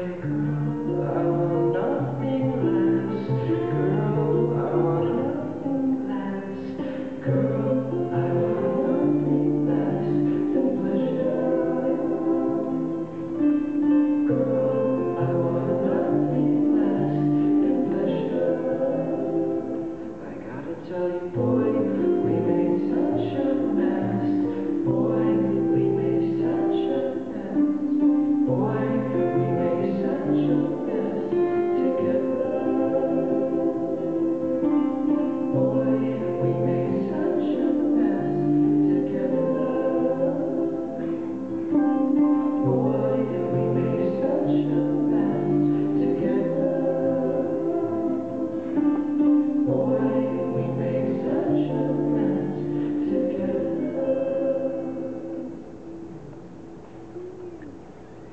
I girl. Thank you.